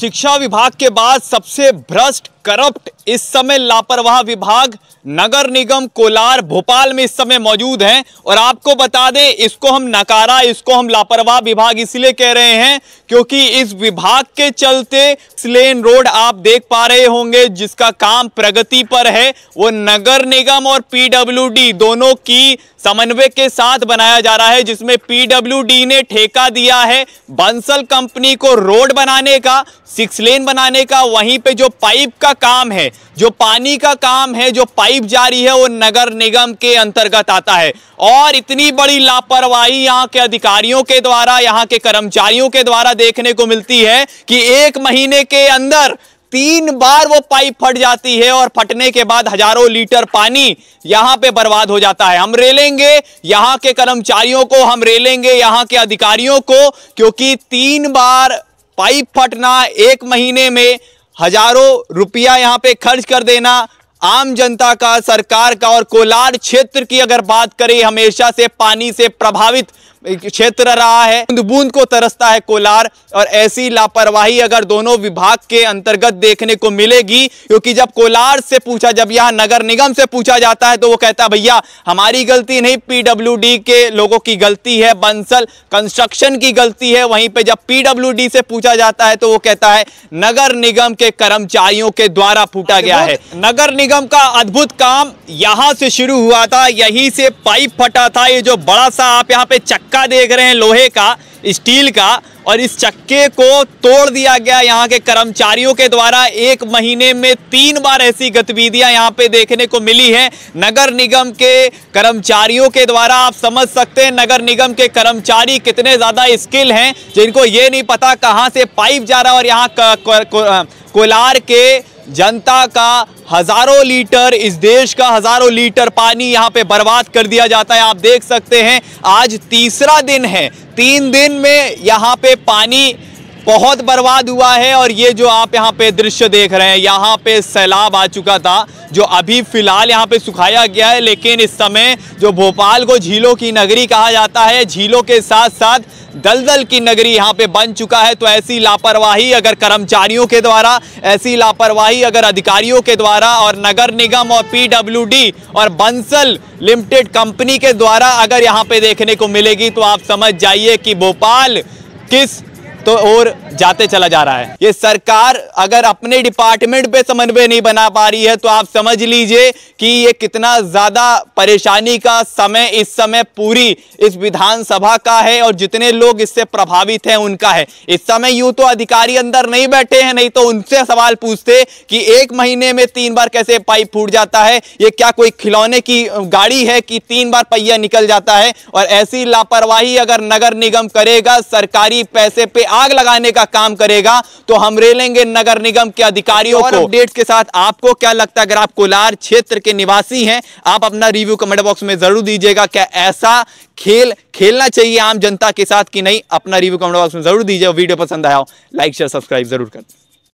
शिक्षा विभाग के बाद सबसे भ्रष्ट करप्ट इस समय लापरवाह विभाग, नगर निगम, कोलार, भोपाल में इस समय मौजूद हैं। और आपको बता दें, इसको हम नकारा, इसको हम लापरवाह विभाग इसलिए कह रहे हैं क्योंकि इस विभाग के चलते लेन रोड आप देख पा रहे होंगे, जिसका काम प्रगति पर है, वो नगर निगम और पीडब्ल्यूडी दोनों की समन्वय के साथ बनाया जा रहा है, जिसमें पीडब्ल्यूडी ने ठेका दिया है बंसल कंपनी को रोड बनाने का, सिक्स लेन बनाने का, वहीं पे जो पाइप का काम है, जो पानी का काम है, जो पाइप जारी है, वो नगर निगम के अंतर्गत आता है। और इतनी बड़ी लापरवाही यहाँ के अधिकारियों के द्वारा, यहाँ के कर्मचारियों के द्वारा देखने को मिलती है कि एक महीने के अंदर तीन बार वो पाइप फट जाती है और फटने के बाद हज़ारों लीटर पानी यहाँ पे बर्बाद हो जाता है। हम रेलेंगे, यहाँ के कर्मचारियों को, हम रेलेंगे यहाँ के अधिकारियों को, क्योंकि तीन बार पाइप फटना एक महीने में हज़ारों रुपया यहाँ पे खर्च कर देना। आम जनता का, सरकार का और कोलार क्षेत्र की अगर बात करें, हमेशा से पानी से प्रभावित क्षेत्र रहा है। बूंद बूंद को तरसता है कोलार और ऐसी लापरवाही अगर दोनों विभाग के अंतर्गत देखने को मिलेगी क्योंकि जब कोलार से पूछा जब यहाँ नगर निगम से पूछा जाता है तो वो कहता है भैया हमारी गलती नहीं पीडब्ल्यूडी के लोगों की गलती है बंसल कंस्ट्रक्शन की गलती है। वहीं पे जब पीडब्ल्यूडी से पूछा जाता है तो वो कहता है नगर निगम के कर्मचारियों के द्वारा फूटा गया है। नगर निगम का अद्भुत काम यहाँ से शुरू हुआ था यहीं से पाइप फटा था ये जो बड़ा सा आप यहाँ पे चक्का चक्का देख रहे हैं, लोहे का, स्टील का, और इस चक्के को तोड़ दिया गया यहाँ के कर्मचारियों के द्वारा। एक महीने में तीन बार ऐसी गतिविधियाँ यहाँ पे देखने को मिली है। नगर निगम के कर्मचारियों के द्वारा आप समझ सकते हैं, नगर निगम के कर्मचारी कितने ज़्यादा स्किल हैं, जिनको ये नहीं पता कहाँ से पाइप जा रहा है और यहाँ कोलार के जनता का हज़ारों लीटर, इस देश का हज़ारों लीटर पानी यहाँ पे बर्बाद कर दिया जाता है। आप देख सकते हैं, आज तीसरा दिन है। तीन दिन में यहाँ पे पानी बहुत बर्बाद हुआ है और ये जो आप यहाँ पे दृश्य देख रहे हैं, यहाँ पे सैलाब आ चुका था, जो अभी फ़िलहाल यहाँ पे सुखाया गया है, लेकिन इस समय जो भोपाल को झीलों की नगरी कहा जाता है, झीलों के साथ साथ दलदल की नगरी यहाँ पे बन चुका है तो ऐसी लापरवाही अगर कर्मचारियों के द्वारा, ऐसी लापरवाही अगर अधिकारियों के द्वारा और नगर निगम और पीडब्ल्यूडी और बंसल लिमिटेड कंपनी के द्वारा अगर यहाँ पे देखने को मिलेगी तो आप समझ जाइए कि भोपाल किस तो और जाते चला जा रहा है। ये सरकार अगर अपने डिपार्टमेंट पे समन्वय नहीं बना पा रही है तो आप समझ लीजिए कि ये कितना ज़्यादा परेशानी का समय इस समय पूरी इस विधानसभा का है और जितने लोग इससे प्रभावित हैं उनका है। इस समय यूँ तो अधिकारी अंदर नहीं बैठे हैं, नहीं तो उनसे सवाल पूछते कि एक महीने में तीन बार कैसे पाइप फूट जाता है, ये क्या कोई खिलौने की गाड़ी है कि तीन बार पहिया निकल जाता है? और ऐसी लापरवाही अगर नगर निगम करेगा, सरकारी पैसे पे आग लगाने का काम करेगा तो हम रेलेंगे नगर निगम के अधिकारियों को। अपडेट के साथ आपको क्या लगता है? अगर आप कोलार क्षेत्र के निवासी हैं आप अपना रिव्यू कमेंट बॉक्स में ज़रूर दीजिएगा। क्या ऐसा खेल खेलना चाहिए आम जनता के साथ कि नहीं? अपना रिव्यू कमेंट बॉक्स में ज़रूर दीजिए। वीडियो पसंद आया हो लाइक शेयर सब्सक्राइब ज़रूर कर